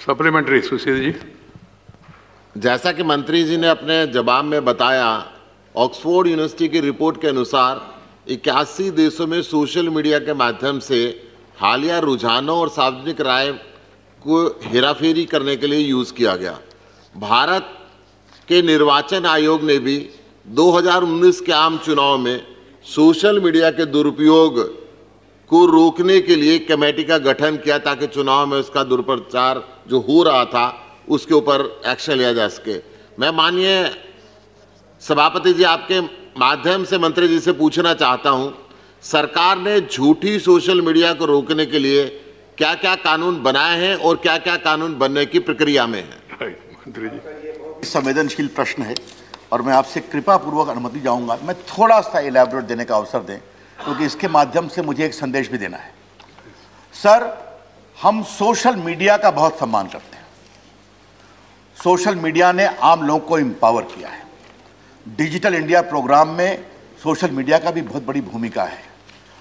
Supplementary Sushil ji जैसा कि मंत्री जी ने अपने जवाब में बताया ऑक्सफोर्ड यूनिवर्सिटी की रिपोर्ट के अनुसार, इक्यासी देशों में सोशल मीडिया के माध्यम से हालिया रुझानों और सार्वजनिक राय को हेराफेरी करने के लिए यूज़ किया गया। भारत के निर्वाचन आयोग ने भी 2019 के आम चुनाव में सोशल मीडिया के दुरुपयोग को रोकने के लिए कमेटी का गठन किया ताकि चुनाव में उसका दुर्प्रचार जो हो रहा था उसके ऊपर एक्शन लिया जा सके। मैं माननीय सभापति जी आपके माध्यम से मंत्री जी से पूछना चाहता हूँ सरकार ने झूठी सोशल मीडिया को रोकने के लिए क्या क्या कानून बनाए हैं और क्या क्या कानून बनने की प्रक्रिया में है? मंत्री जी। संवेदनशील प्रश्न है और मैं आपसे कृपा पूर्वक अनुमति चाहूँगा मैं थोड़ा सा इलेबोरेट देने का अवसर दें। क्योंकि इसके माध्यम से मुझे एक संदेश भी देना है। सर, हम सोशल मीडिया का बहुत सम्मान करते हैं। सोशल मीडिया ने आम लोगों को एम्पावर किया है। डिजिटल इंडिया प्रोग्राम में सोशल मीडिया का भी बहुत बड़ी भूमिका है।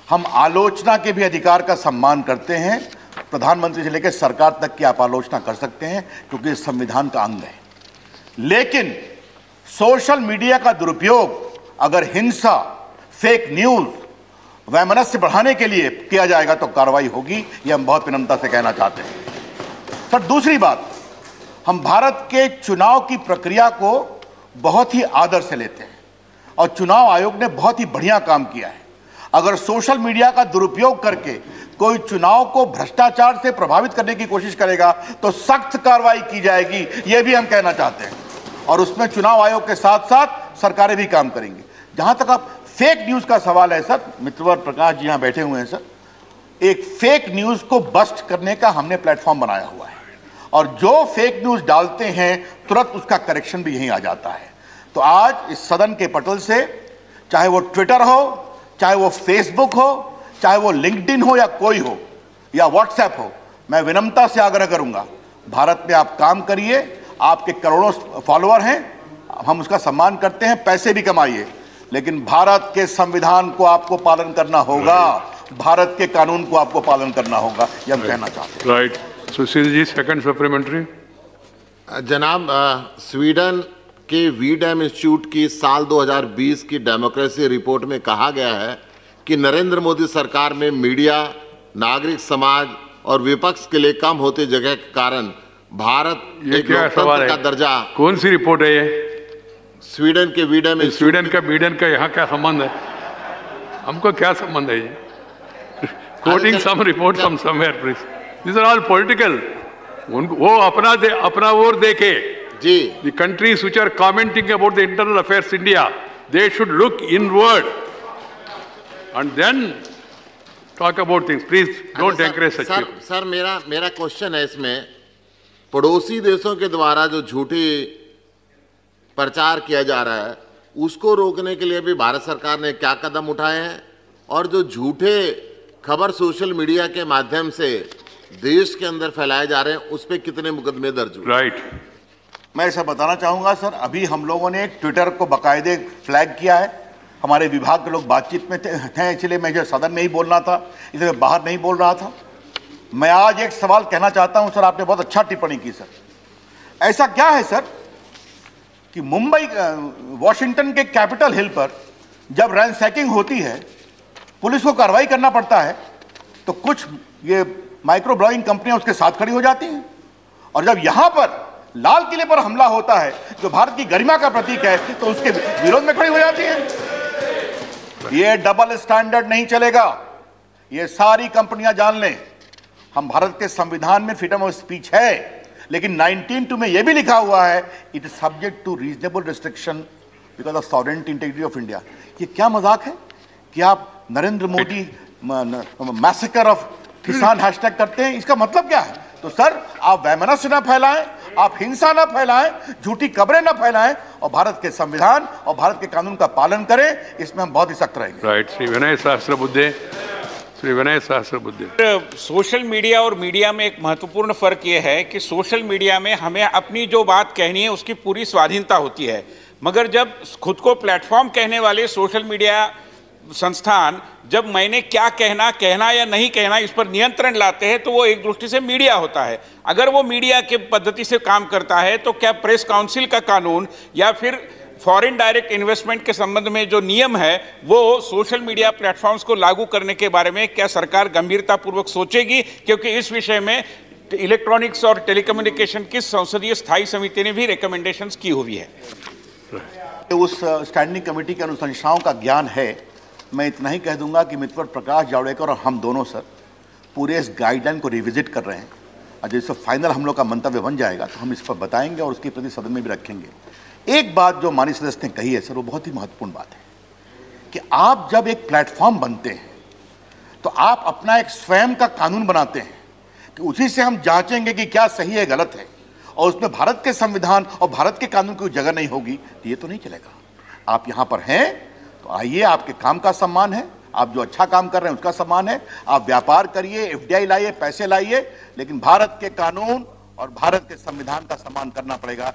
हम आलोचना के भी अधिकार का सम्मान करते हैं। प्रधानमंत्री से लेकर सरकार तक की आप आलोचना कर सकते हैं, क्योंकि संविधान का अंग है। लेकिन सोशल मीडिया का दुरुपयोग, अगर हिंसा फेक न्यूज़ वैमनस्य बढ़ाने के लिए किया जाएगा तो कार्रवाई होगी यह हम बहुत विनम्रता से कहना चाहते हैं। सर, दूसरी बात, हम भारत के चुनाव की प्रक्रिया को बहुत ही आदर से लेते हैं और चुनाव आयोग ने बहुत ही बढ़िया काम किया है। अगर सोशल मीडिया का दुरुपयोग करके कोई चुनाव को भ्रष्टाचार से प्रभावित करने की कोशिश करेगा तो सख्त कार्रवाई की जाएगी यह भी हम कहना चाहते हैं। और उसमें चुनाव आयोग के साथ साथ सरकारें भी काम करेंगी। जहाँ तक आप फेक न्यूज़ का सवाल है, सर। मित्रवर प्रकाश जी यहाँ बैठे हुए हैं, सर। एक फेक न्यूज़ को बस्ट करने का हमने प्लेटफॉर्म बनाया हुआ है। और जो फेक न्यूज़ डालते हैं, तुरंत उसका करेक्शन भी यहीं आ जाता है। तो आज इस सदन के पटल से, चाहे वो ट्विटर हो, चाहे वो फेसबुक हो, चाहे वो लिंक्डइन हो या कोई हो, या व्हाट्सएप हो, मैं विनम्रता से आग्रह करूँगा, भारत में आप काम करिए, आपके करोड़ों फॉलोअर हैं, हम उसका सम्मान करते हैं, पैसे भी कमाइए। लेकिन भारत के संविधान को आपको पालन करना होगा। भारत के कानून को आपको पालन करना होगा यह हम कहना चाहते हैं। Right Sushil ji second supplementary जनाब स्वीडन के वीडैम इंस्टीट्यूट की साल 2020 की डेमोक्रेसी रिपोर्ट में कहा गया है कि नरेंद्र मोदी सरकार में मीडिया नागरिक समाज और विपक्ष के लिए कम होते जगह के कारण भारत एक लोकतंत्र का दर्जा कौन सी रिपोर्ट है ये? स्वीडन के वीडा में स्वीडन का वीडन का यहाँ क्या संबंध है? हमको क्या संबंध है ये? Quoting some report some somewhere please this are all political उनको वो अपना दे, अपना ओर देखे। जी। The country such are commenting about the internal affairs India they should look inward and then talk about things please don't encourage such sir, sir मेरा मेरा question है इसमें। पड़ोसी देशों के द्वारा जो झूठी प्रचार किया जा रहा है उसको रोकने के लिए भी भारत सरकार ने क्या कदम उठाए हैं? और जो झूठे खबर सोशल मीडिया के माध्यम से देश के अंदर फैलाए जा रहे हैं उस पर कितने मुकदमे दर्ज हुए? Right. मैं ऐसा बताना चाहूँगा सर अभी हम लोगों ने ट्विटर को बाकायदे फ्लैग किया है। हमारे विभाग के लोग बातचीत में थे थे, इसलिए मैं जो सदन में ही बोलना था इसलिए मैं बाहर नहीं बोल रहा था। मैं आज एक सवाल कहना चाहता हूँ सर आपने बहुत अच्छा टिप्पणी की सर। ऐसा क्या है सर कि मुंबई वॉशिंगटन के कैपिटल हिल पर जब रैंसैकिंग होती है, पुलिस को कार्रवाई करना पड़ता है तो कुछ ये माइक्रो ब्लॉगिंग कंपनियाँ उसके साथ खड़ी हो जाती हैं। और जब यहाँ पर लाल किले पर हमला होता है, जो भारत की गरिमा का प्रतीक है तो उसके विरोध में खड़ी हो जाती है। ये डबल स्टैंडर्ड नहीं चलेगा। ये सारी कंपनियाँ जान लें। हम भारत के संविधान में फ्रीडम ऑफ़ स्पीच है। लेकिन 19 टू में यह भी लिखा हुआ है it is subject to reasonable restriction because of sovereignty integrity of India ये क्या मज़ाक है? कि आप नरेंद्र मोदी मैसेकर ऑफ़ किसान हैशटैग करते हैं, इसका मतलब क्या है? तो सर, आप वैमनस्य ना फैलाएँ, आप हिंसा ना फैलाएँ, झूठी खबरें ना फैलाएँ, और भारत के संविधान और भारत के कानून का पालन करें, इसमें हम बहुत ही सख्त रहेंगे। Right. श्री विनय सहस्त्र बुद्धे श्री विनय सहस्त्र बुद्धे सोशल मीडिया और मीडिया में एक महत्वपूर्ण फ़र्क यह है कि सोशल मीडिया में हमें अपनी जो बात कहनी है, उसकी पूरी स्वाधीनता होती है। मगर जब खुद को प्लेटफॉर्म कहने वाले सोशल मीडिया संस्थान, जब मैंने क्या कहना कहना या नहीं कहना, इस पर नियंत्रण लाते हैं तो वो एक दृष्टि से मीडिया होता है। अगर वो मीडिया के पद्धति से काम करता है तो क्या प्रेस काउंसिल का कानून या फिर फॉरेन डायरेक्ट इन्वेस्टमेंट के संबंध में जो नियम है, वो सोशल मीडिया प्लेटफॉर्म्स को लागू करने के बारे में क्या सरकार गंभीरतापूर्वक सोचेगी? क्योंकि इस विषय में इलेक्ट्रॉनिक्स और टेलीकम्युनिकेशन की संसदीय स्थायी समिति ने भी रिकमेंडेशंस की हुई है। उस स्टैंडिंग कमेटी के अनुशंसाओं का ज्ञान है। मैं इतना ही कह दूँगा कि मित्र प्रकाश जावड़ेकर और हम दोनों, सर, पूरे इस गाइडलाइन को रिविजिट कर रहे हैं। और जैसे फाइनल हम लोग का मंतव्य बन जाएगा तो हम इस पर बताएँगे और उसके प्रति सदन में भी रखेंगे। एक बात जो मानी सदस्य ने कही है, सर, वो बहुत ही महत्वपूर्ण बात है कि आप जब एक प्लेटफॉर्म बनते हैं तो आप अपना एक स्वयं का कानून बनाते हैं कि उसी से हम जांचेंगे कि क्या सही है, गलत है, और उसमें भारत के संविधान और भारत के कानून की जगह नहीं होगी तो ये तो नहीं चलेगा। आप यहाँ पर हैं तो आइए, आपके काम का सम्मान है, आप जो अच्छा काम कर रहे हैं उसका सम्मान है, आप व्यापार करिए, एफडीआई लाइए, पैसे लाइए, लेकिन भारत के कानून और भारत के संविधान का सम्मान करना पड़ेगा।